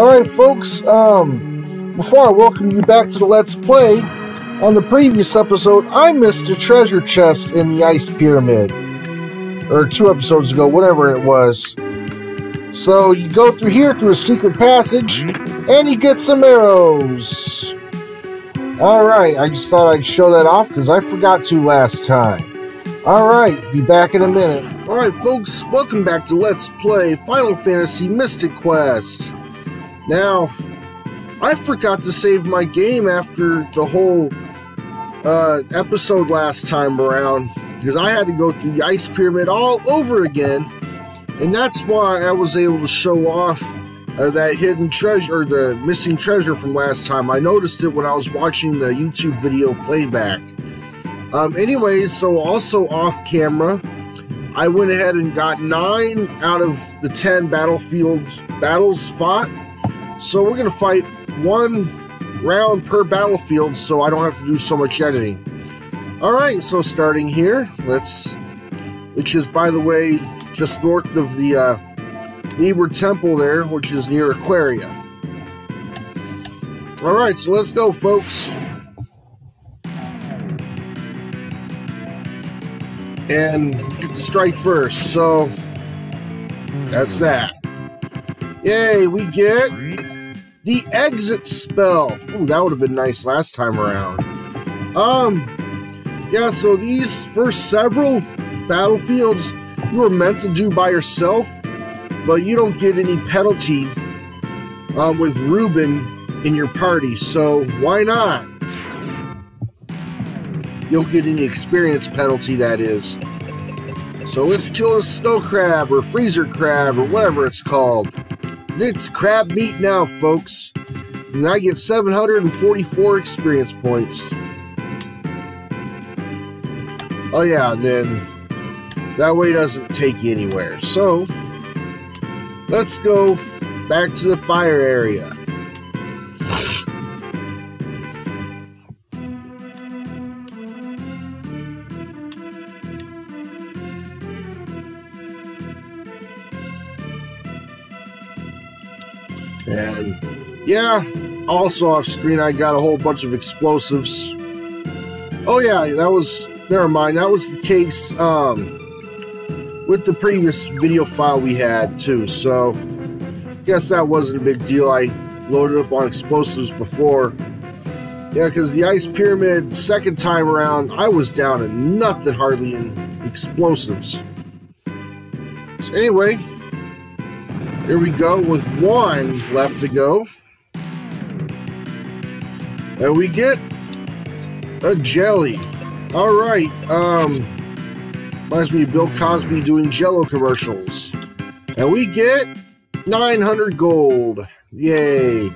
Alright folks, um, before I welcome you back to the Let's Play, on the previous episode, I missed a treasure chest in the Ice Pyramid. Or two episodes ago, whatever it was. So you go through here through a secret passage, and you get some arrows. Alright, I just thought I'd show that off because I forgot to last time. Alright, be back in a minute. Alright folks, welcome back to Let's Play Final Fantasy Mystic Quest. Now, I forgot to save my game after the whole uh, episode last time around because I had to go through the Ice Pyramid all over again, and that's why I was able to show off uh, that hidden treasure, or the missing treasure from last time. I noticed it when I was watching the YouTube video playback. Um, anyways, so also off camera, I went ahead and got nine out of the ten battlefields battles fought so we're going to fight one round per battlefield so I don't have to do so much editing. Alright, so starting here, let's, which is, by the way, just north of the uh, Libra Temple there, which is near Aquaria. Alright, so let's go, folks. And get the strike first, so that's that. Yay, we get the exit spell. Ooh, that would have been nice last time around. Um, yeah, so these first several battlefields you were meant to do by yourself, but you don't get any penalty um, with Reuben in your party, so why not? You'll get any experience penalty, that is. So let's kill a snow crab or freezer crab or whatever it's called. It's crab meat now, folks. And I get 744 experience points. Oh yeah, and then that way doesn't take you anywhere. So, let's go back to the fire area. And yeah, also off screen, I got a whole bunch of explosives. Oh yeah, that was, never mind, that was the case um, with the previous video file we had too. So, guess that wasn't a big deal. I loaded up on explosives before. Yeah, because the Ice Pyramid, second time around, I was down to nothing hardly in explosives. So anyway, here we go with one left to go. And we get a jelly. All right. Um, reminds me of Bill Cosby doing Jello commercials. And we get 900 gold. Yay.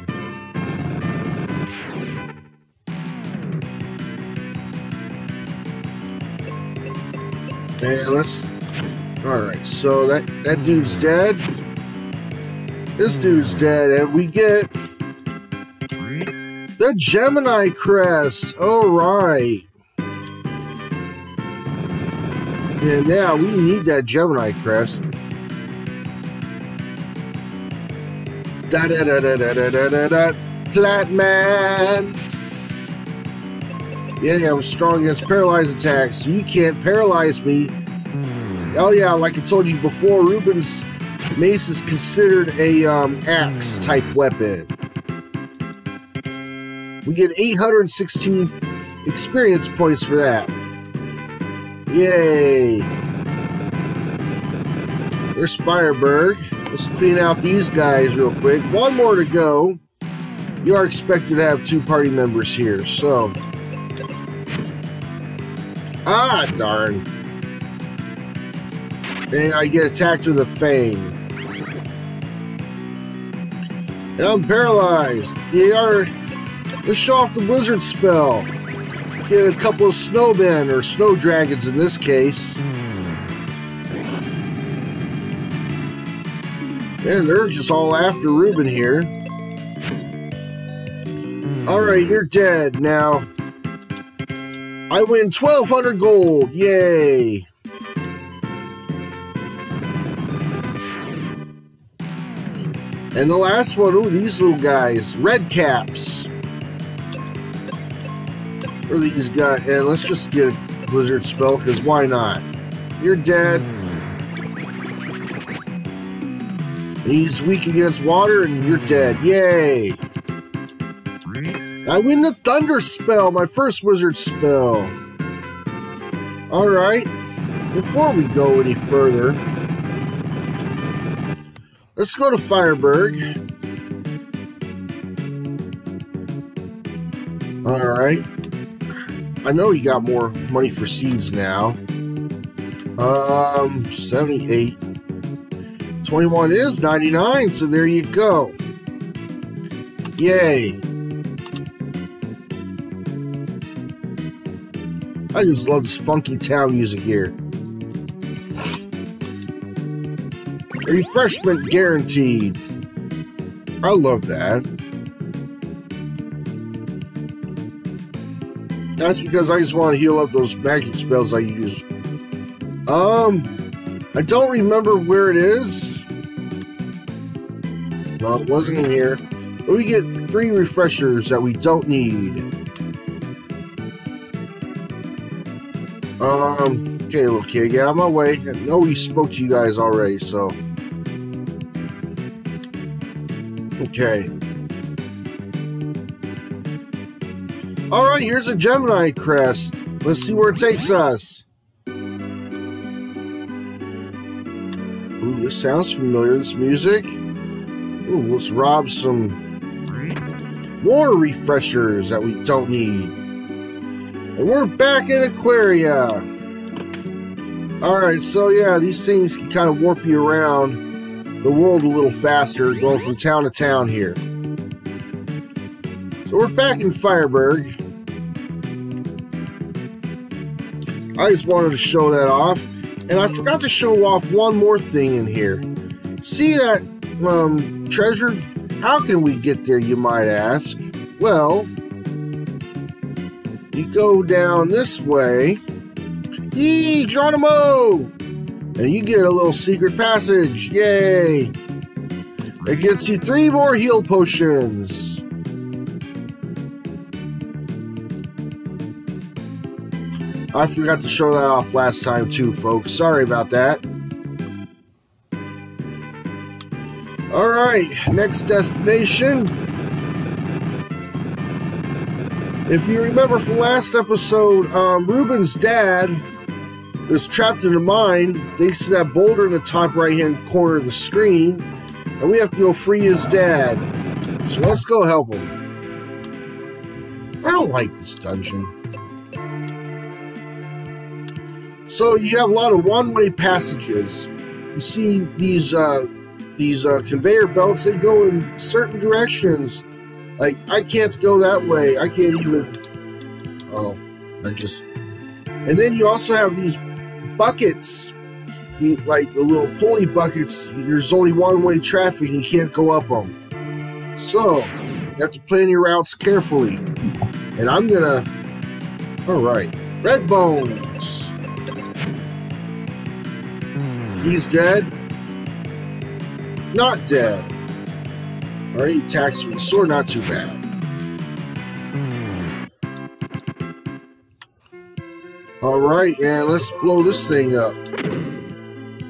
And let's. All right. So that that dude's dead. This dude's dead, and we get the Gemini crest. All right. And now we need that Gemini crest. Da da da da da da da da da. Platman. Yeah, I'm strong against paralyzed attacks. You can't paralyze me. Oh yeah, like I told you before, Reuben's Mace is considered a um, axe type weapon. We get 816 experience points for that. Yay! There's Fireburg. Let's clean out these guys real quick. One more to go. You are expected to have two party members here, so... Ah, darn. And I get attacked with a Fang. And I'm paralyzed. They are... Let's show off the blizzard spell. Get a couple of snowmen, or snow dragons in this case. And they're just all after Reuben here. Alright, you're dead. Now, I win 1200 gold. Yay. And the last one, ooh, these little guys, red caps. Or these guys, and let's just get a blizzard spell, because why not? You're dead. And he's weak against water, and you're dead. Yay! I win the thunder spell, my first wizard spell. Alright, before we go any further, let's go to Fireburg. Alright. I know you got more money for seeds now. Um, 78. 21 is 99, so there you go. Yay. I just love this funky town music here. Refreshment guaranteed. I love that. That's because I just want to heal up those magic spells I used. Um, I don't remember where it is. No, it wasn't in here. But we get three refreshers that we don't need. Um, okay, little kid, get out of my way. I know we spoke to you guys already, so. Okay. Alright, here's a Gemini crest. Let's see where it takes us. Ooh, this sounds familiar, this music. Ooh, let's rob some more refreshers that we don't need. And we're back in Aquaria. Alright, so yeah, these things can kind of warp you around the world a little faster, going from town to town here. So we're back in Fireburg. I just wanted to show that off. And I forgot to show off one more thing in here. See that um, treasure? How can we get there, you might ask? Well, you go down this way. Yee, Geronimo! And you get a little secret passage. Yay! It gets you three more heal potions. I forgot to show that off last time too, folks. Sorry about that. Alright, next destination. If you remember from last episode, um, Reuben's dad is trapped in a mine thanks to that boulder in the top right hand corner of the screen. And we have to go free his dad. So let's go help him. I don't like this dungeon. So you have a lot of one-way passages. You see these uh, these uh, conveyor belts. They go in certain directions like, I can't go that way. I can't even. Oh, I just. And then you also have these buckets, like the little pulley buckets. There's only one way traffic, you can't go up them. So, you have to plan your routes carefully. And I'm gonna. Alright. Red Bones. He's dead. Not dead. Alright, attacks with sword, not too bad. Alright, yeah, let's blow this thing up.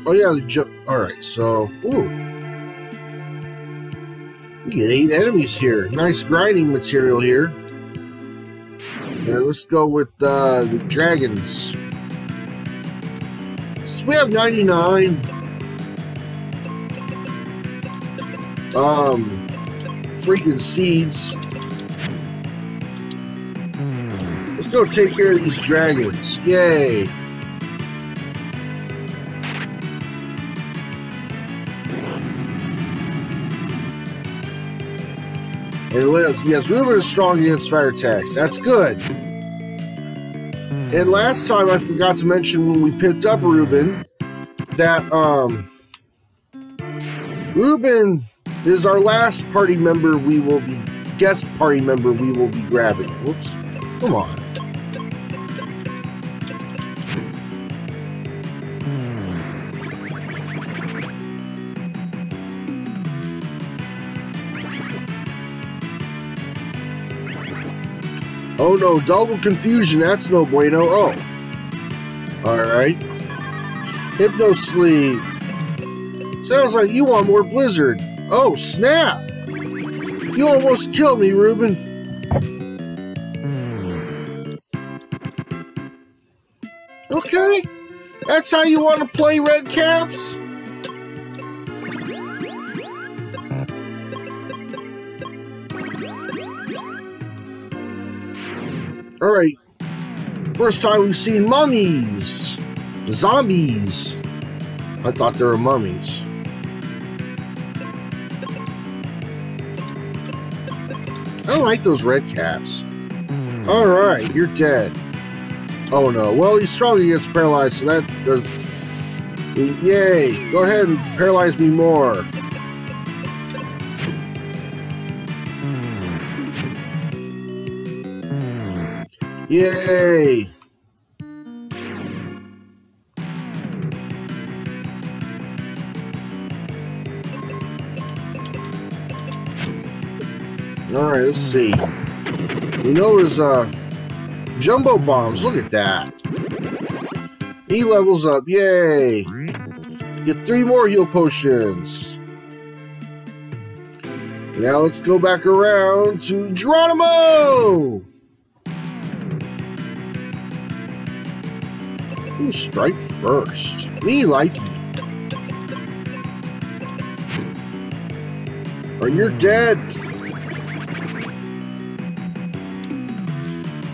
Oh yeah, alright, so, ooh. We get eight enemies here. Nice grinding material here. Yeah, let's go with uh, the dragons. So we have 99. Um, freaking seeds. Let's go take care of these dragons. Yay! And yes, Reuben is strong against fire attacks. That's good. And last time I forgot to mention when we picked up Reuben that um Reuben is our last party member we will be guest party member we will be grabbing. Whoops. Come on. Oh no, double confusion, that's no bueno. Oh. Alright. Hypno sleep. Sounds like you want more Blizzard. Oh, snap! You almost killed me, Reuben. Okay. That's how you want to play Red Caps? Alright. First time we've seen mummies. Zombies. I thought they were mummies. I don't like those red caps. Alright, you're dead. Oh no. Well, he's strong against paralyzed, so that does... Yay! Go ahead and paralyze me more. Yay! Alright, let's see. We know there's uh, jumbo bombs. Look at that. He levels up. Yay! Get three more heal potions. Now let's go back around to Geronimo! Who strike first? Me, likey. Or you're dead.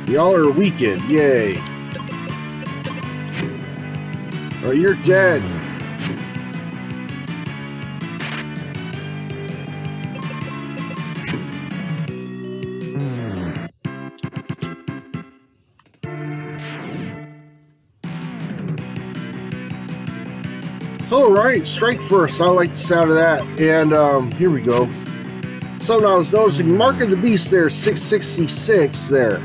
Y'all are weakened. Yay. Or you're dead. Alright, strike first. I like the sound of that. And um, here we go. Something I was noticing, Mark of the Beast there, 666 there.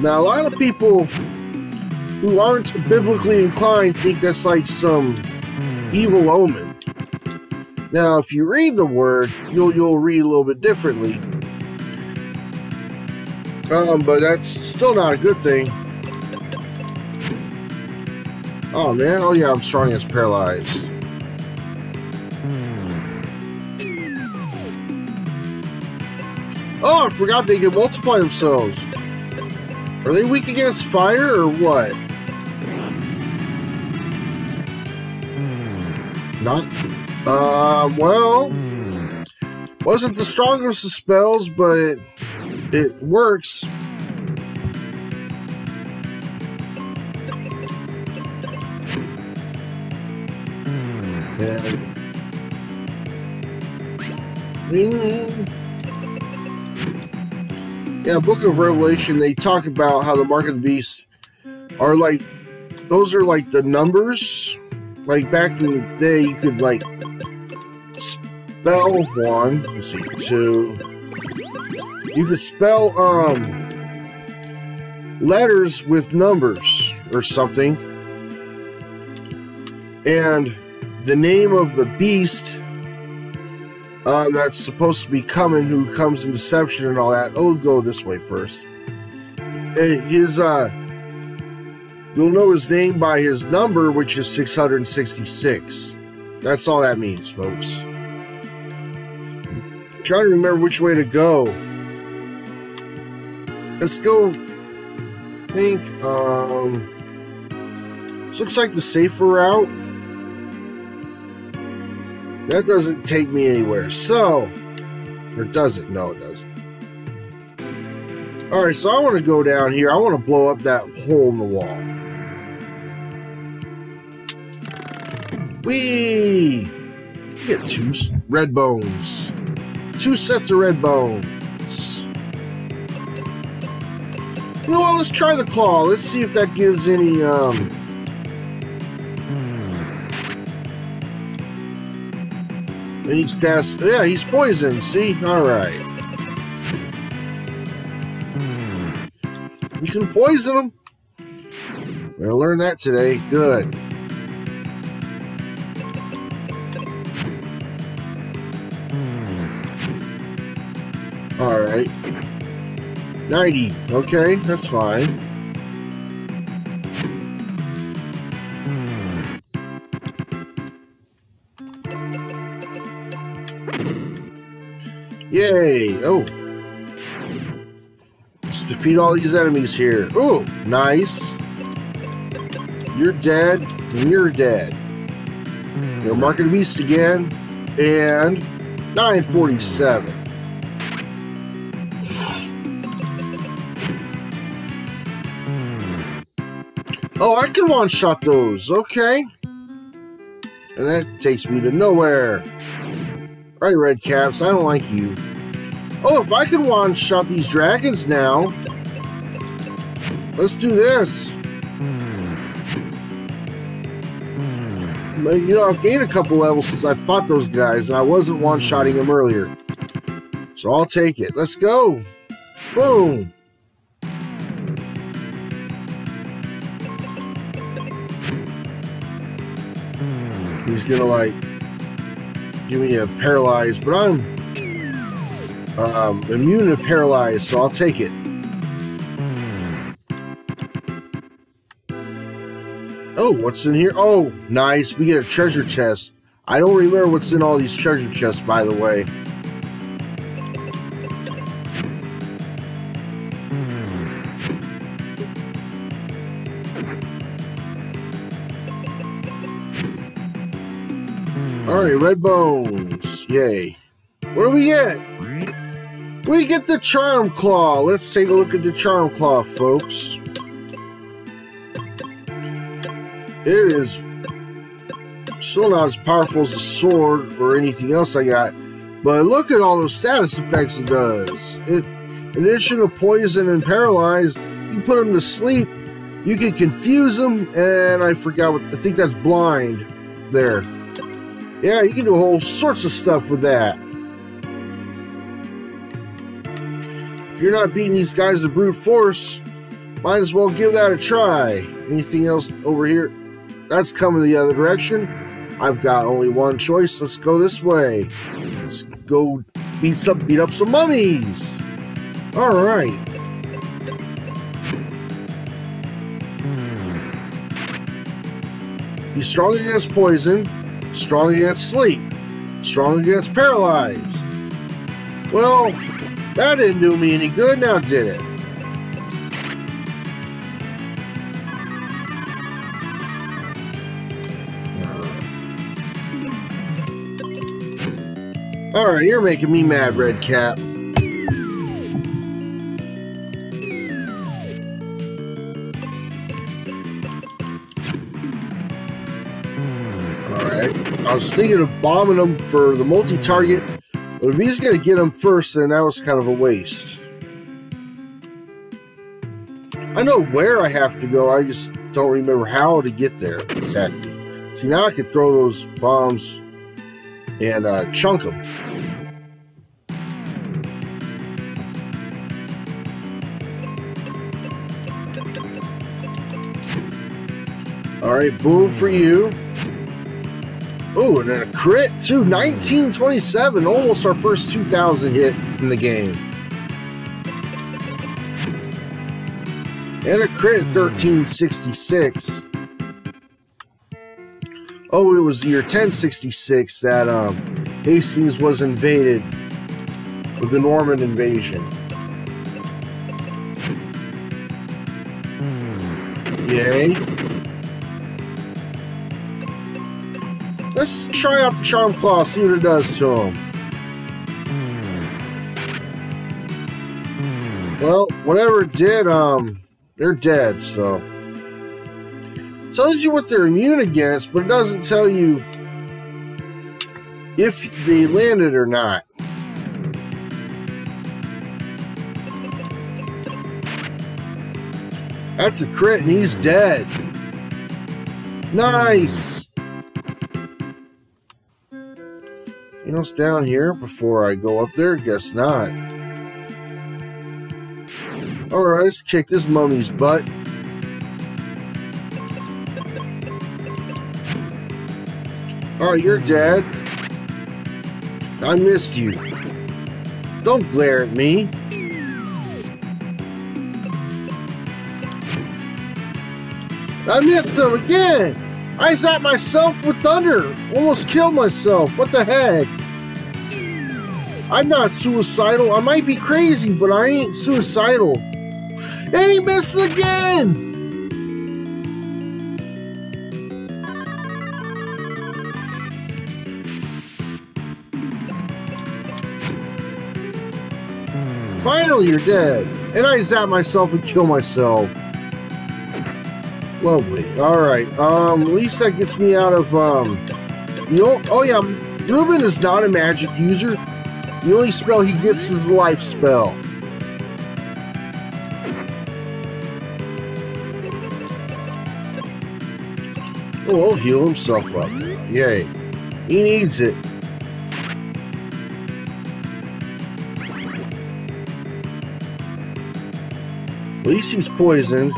Now, a lot of people who aren't biblically inclined think that's like some evil omen. Now, if you read the word, you'll you'll read a little bit differently. Um, but that's still not a good thing. Oh man, oh yeah, I'm strong as paralyzed. Oh, I forgot they can multiply themselves. Are they weak against fire or what? Not. Um, well, wasn't the strongest of spells, but it works. Yeah, Book of Revelation, they talk about how the Mark of the Beast are like, those are like the numbers. Like back in the day, you could like spell one, let's see, two. You could spell um letters with numbers or something. And the name of the beast uh, that's supposed to be coming, who comes in deception and all that. Oh, go this way first. His, uh, you'll know his name by his number, which is 666. That's all that means, folks. I'm trying to remember which way to go. Let's go. I think, um, this looks like the safer route. That doesn't take me anywhere. So, or does it? No, it doesn't. Alright, so I want to go down here. I want to blow up that hole in the wall. We get two red bones. Two sets of red bones. Well, let's try the claw. Let's see if that gives any, um, And he stats. Yeah, he's poisoned. See? Alright. You can poison him. Gonna learn that today. Good. Alright. 90. Okay, that's fine. Yay! Oh. Let's defeat all these enemies here. Oh, nice. You're dead, you're dead. You're Mark of the Beast again, and 947. Oh, I can one-shot those. Okay. And that takes me to nowhere. Alright, Red Caps, I don't like you. Oh, if I can one-shot these dragons now. Let's do this. You know, I've gained a couple levels since I fought those guys, and I wasn't one-shotting them earlier. So I'll take it. Let's go. Boom. He's gonna like give me a paralyzed, but I'm um, immune to paralyzed, so I'll take it. Oh, what's in here? Oh, nice. We get a treasure chest. I don't remember what's in all these treasure chests, by the way. Red bones. Yay. What do we get? We get the Charm Claw. Let's take a look at the Charm Claw, folks. It is still not as powerful as the sword or anything else I got, but look at all those status effects it does. It, in addition to poison and paralyze, you put them to sleep, you can confuse them, and I forgot what, I think that's blind there. Yeah, you can do whole sorts of stuff with that. If you're not beating these guys with brute force, might as well give that a try. Anything else over here? That's coming the other direction. I've got only one choice. Let's go this way. Let's go beat some beat up some mummies. All right. Hmm. He's strong against poison, strong against sleep, strong against paralyzed. Well, that didn't do me any good, now did it? Alright, you're making me mad, Red Cap. Was thinking of bombing him for the multi-target, but if he's going to get him first, then that was kind of a waste. I know where I have to go, I just don't remember how to get there exactly. See, now I can throw those bombs and uh, chunk them. All right, boom for you. Oh, and then a crit too. 1927, almost our first 2,000 hit in the game. And a crit 1366. Oh, it was the year 1066 that um, Hastings was invaded with the Norman invasion. Yay. Let's try out the Charm Claw, see what it does to him. Well, whatever it did, um, they're dead, so tells you what they're immune against, but it doesn't tell you if they landed or not. That's a crit and he's dead. Nice. You know it's down here before I go up there? Guess not. Alright, let's kick this mummy's butt. Alright, you're dead. I missed you. Don't glare at me. I missed him again! I zapped myself with thunder! Almost killed myself! What the heck? I'm not suicidal. I might be crazy, but I ain't suicidal. And he missed again! Finally, you're dead. And I zap myself and kill myself. Lovely. Alright. Um, at least that gets me out of, um... You know, oh yeah, Reuben is not a magic user. The only spell he gets is life spell. Oh, he'll heal himself up. Yay. He needs it. At least he's poisoned.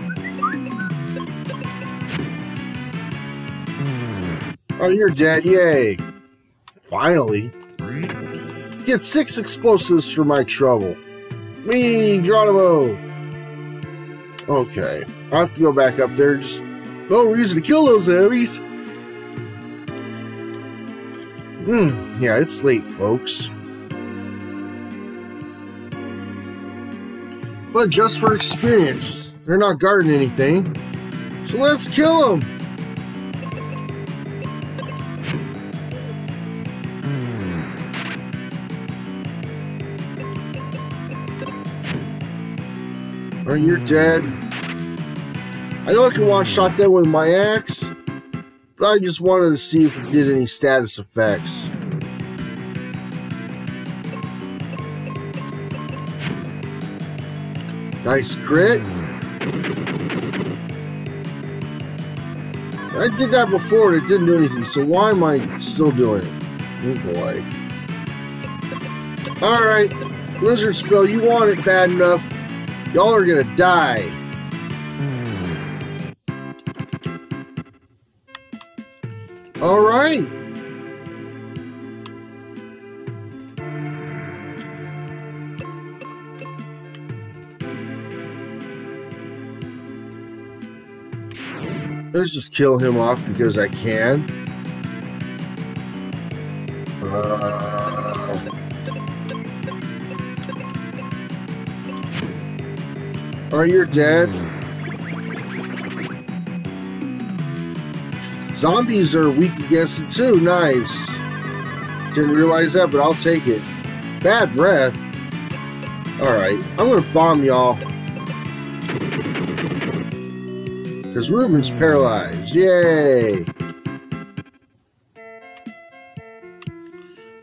Oh, you're dead. Yay. Finally. Get six explosives for my trouble. Me, Geronimo. Okay. I have to go back up there. Just no reason to kill those enemies. Hmm. Yeah, it's late, folks. But just for experience. They're not guarding anything. So let's kill them. Or you're dead. I know I can one-shot that with my axe, but I just wanted to see if it did any status effects. Nice crit. I did that before and it didn't do anything, so why am I still doing it? Oh boy. Alright, Lizard Spell, you want it bad enough. Y'all are gonna die. Alright. Let's just kill him off because I can. Oh, you're dead. Zombies are weak against it too. Nice. Didn't realize that, but I'll take it. Bad breath. Alright, I'm gonna bomb y'all. Because Reuben's paralyzed. Yay!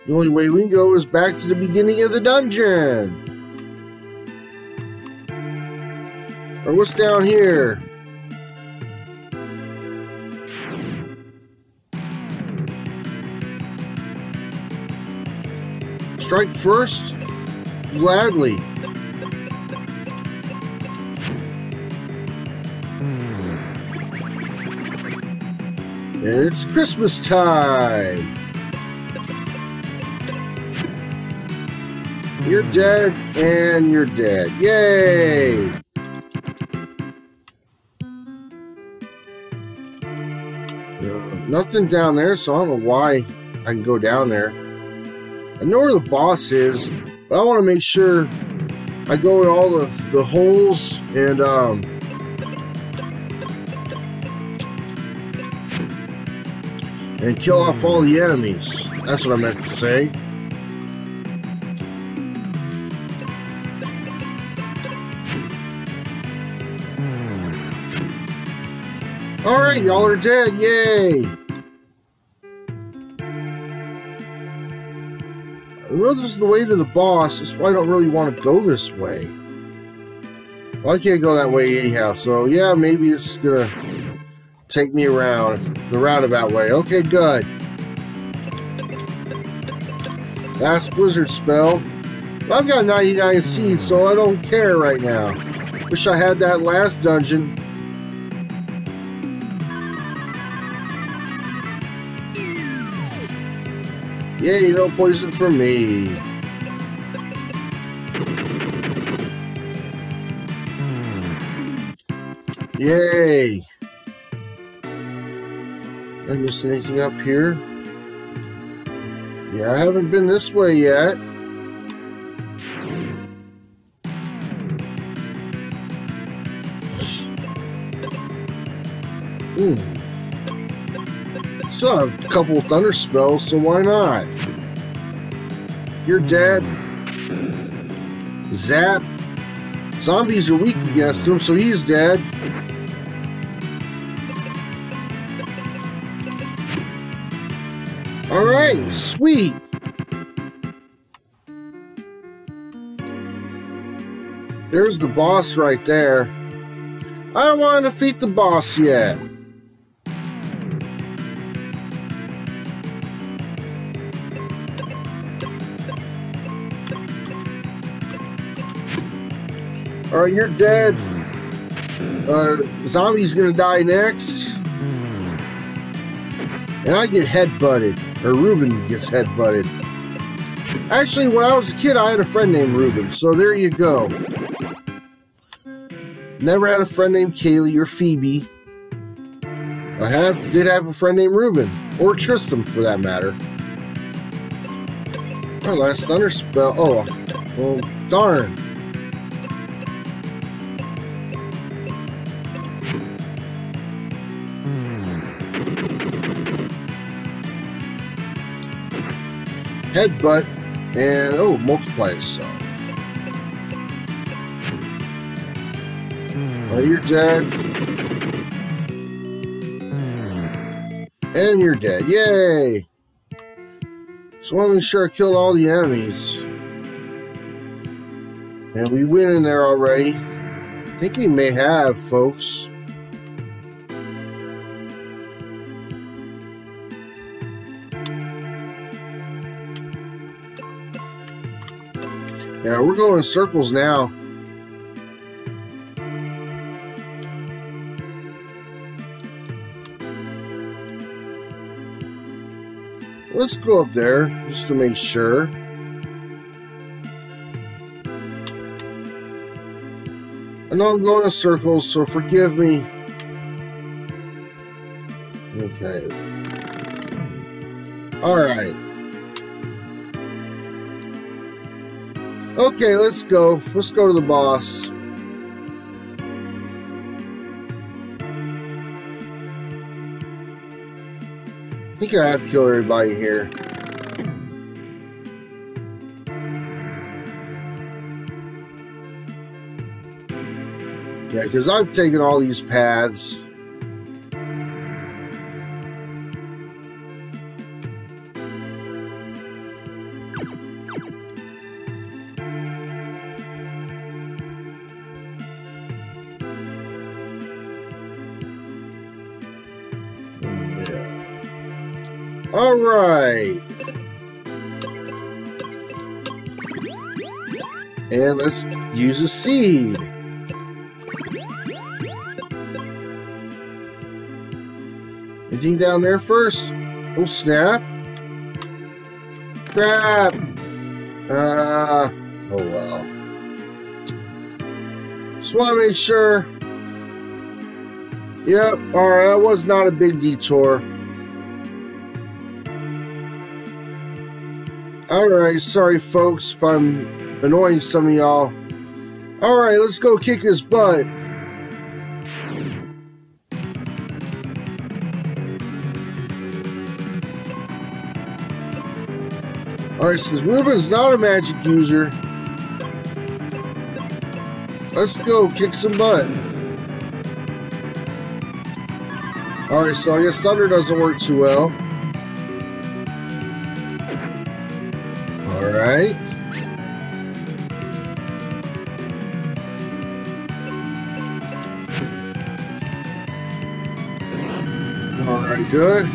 The only way we can go is back to the beginning of the dungeon. Or what's down here? Strike first? Gladly. And it's Christmas time! You're dead, and you're dead. Yay! Nothing down there, so I don't know why I can go down there. I know where the boss is, but I want to make sure I go in all the, the holes and um, and kill off all the enemies. That's what I meant to say. Alright, y'all are dead. Yay! I know this is the way to the boss. That's why I don't really want to go this way. Well, I can't go that way anyhow, so yeah, maybe it's gonna take me around the roundabout way. Okay, good. Last blizzard spell. I've got 99 seeds, so I don't care right now. Wish I had that last dungeon. Yay, no poison for me. Yay! Did I miss anything up here? Yeah, I haven't been this way yet. Still have a couple thunder spells, so why not? You're dead. Zap. Zombies are weak against him, so he's dead. Alright, sweet. There's the boss right there. I don't want to defeat the boss yet. Alright, you're dead. Uh, zombie's gonna die next. And I get head butted or Reuben gets headbutted. Actually, when I was a kid, I had a friend named Ruben, so there you go. Never had a friend named Kaylee or Phoebe. I have did have a friend named Ruben, or Tristan for that matter. Our last thunder spell. Oh, well, darn. Hmm. headbutt, and oh, multiply itself. Hmm. Oh, you're dead. And you're dead. Yay! So I want to make sure I killed all the enemies. And we went in there already. I think we may have, folks. We're going in circles now. Let's go up there just to make sure. I know I'm going in circles, so forgive me. Okay. Alright. Okay, let's go. Let's go to the boss. I think I have to kill everybody here. Yeah, because I've taken all these paths. Let's use a seed. Anything down there first? Oh, snap. Crap. Uh, oh well. Just want to make sure. Yep, alright, that was not a big detour. Alright, sorry folks if I'm annoying some of y'all. Alright, let's go kick his butt. Alright, since Reuben's not a magic user, let's go kick some butt. Alright, so I guess Thunder doesn't work too well. Good.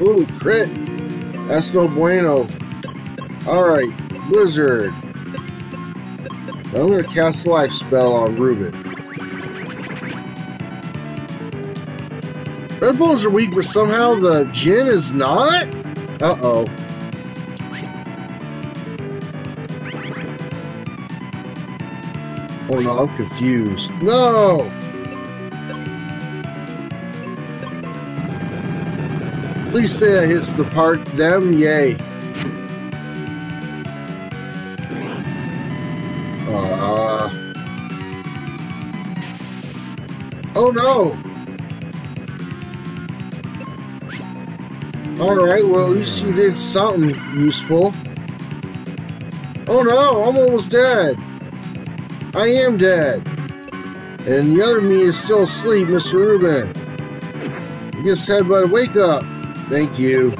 Ooh, crit. That's no bueno. All right, Blizzard. I'm going to cast life spell on Reuben. Red Bulls are weak, but somehow the Jinn is not? Uh-oh. Oh no, I'm confused. No! Please say I hits the part them, yay. Uh, oh no! Alright, well at least you did something useful. Oh no, I'm almost dead. I am dead. And the other me is still asleep, Mr. Reuben. I guess had better wake up. Thank you.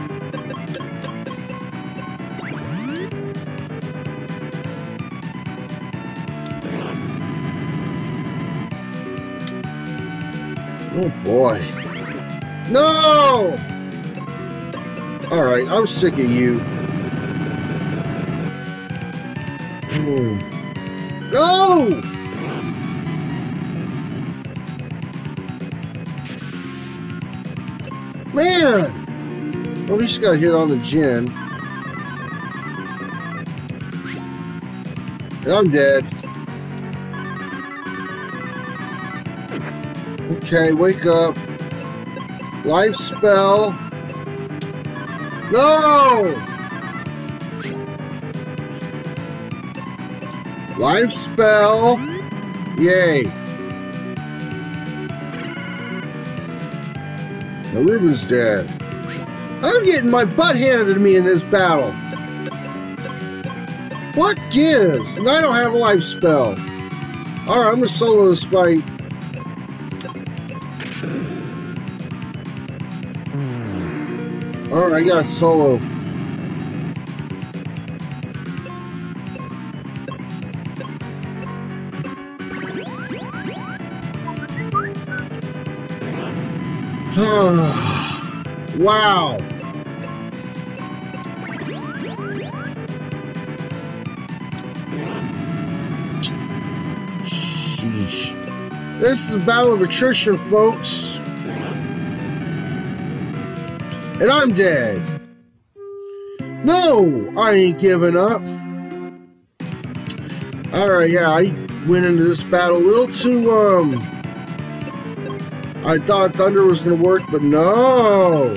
Oh boy. No! Alright, I'm sick of you. Hmm. Man! Well, we just got hit on the Jinn. And I'm dead. Okay, wake up. Life spell. No! Life spell. Yay. Reuben's dead. I'm getting my butt handed to me in this battle. What gives? And I don't have a life spell. Alright, I'm gonna solo this fight. Alright, I got solo. Wow. Sheesh. This is a battle of attrition, folks. And I'm dead. No, I ain't giving up. Alright, yeah, I went into this battle a little too, um... I thought Thunder was going to work, but no!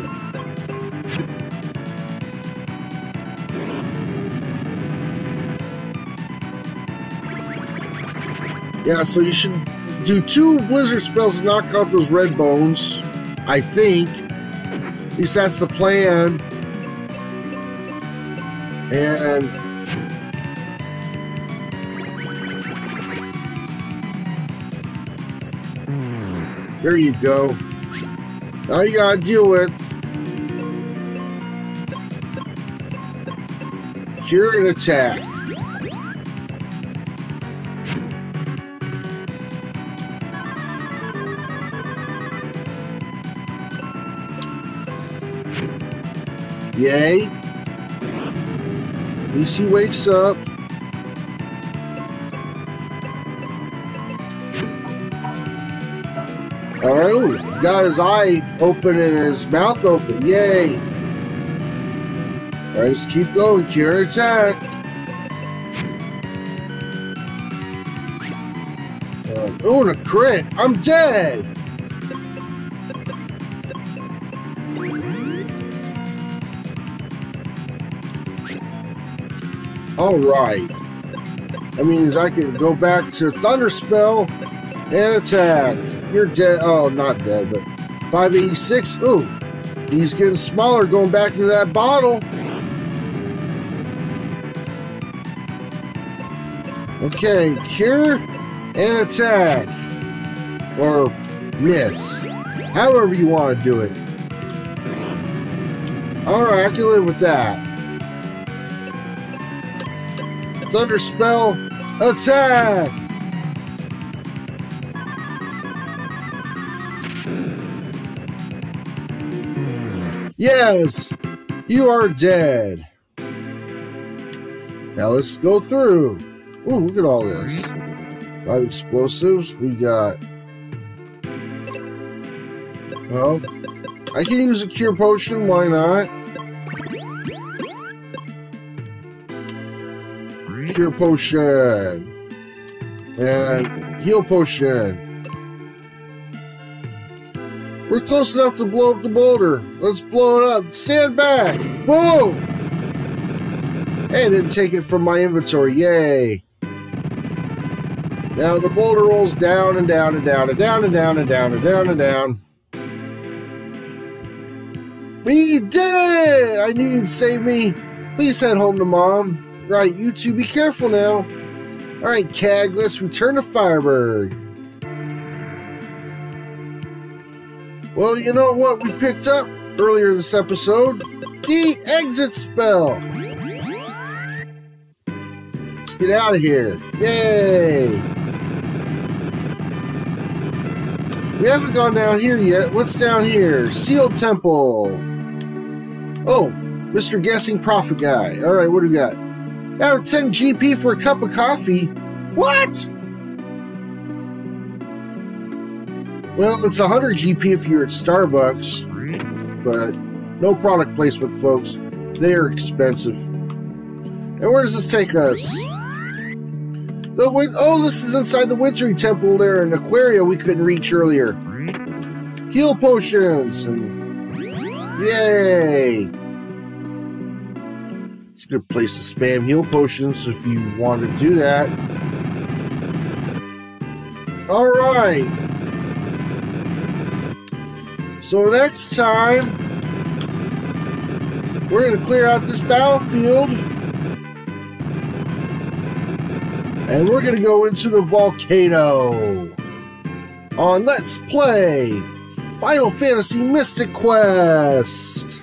Yeah, so you should do two Blizzard spells to knock out those red bones, I think. At least that's the plan. And there you go. Now you gotta deal with cure and attack. Yay. He wakes up. Alright, got his eye open and his mouth open. Yay. Alright, let's keep going. Cure attack. Uh, oh, a crit. I'm dead. Alright. That means I can go back to Thunder Spell and attack. You're dead. Oh, not dead, but 586. Ooh. He's getting smaller going back into that bottle. Okay, cure and attack. Or miss. However you want to do it. Alright, I can live with that. Thunder Spell, attack! Yes, you are dead. Now let's go through. Oh, look at all this. Five explosives. We got. Well, I can use a cure potion. Why not? Cure potion. And heal potion. We're close enough to blow up the boulder. Let's blow it up. Stand back. Boom! Hey, I didn't take it from my inventory. Yay. Now the boulder rolls down and down and down and down and down and down and down and down. We did it! I knew you'd save me. Please head home to mom. Right, you two be careful now. Alright, Cag, let's return to Fireburg. Well, you know what we picked up earlier this episode? The exit spell. Let's get out of here. Yay! We haven't gone down here yet. What's down here? Sealed Temple. Oh, Mr. Guessing Prophet Guy. All right, what do we got? Now 10 GP for a cup of coffee. What? Well, it's 100 GP if you're at Starbucks, but no product placement, folks. They are expensive. And where does this take us? The win- oh, this is inside the Wintry Temple there in Aquaria we couldn't reach earlier. Heal potions and yay! It's a good place to spam heal potions if you want to do that. Alright. So next time, we're going to clear out this battlefield. And we're going to go into the volcano on Let's Play Final Fantasy Mystic Quest.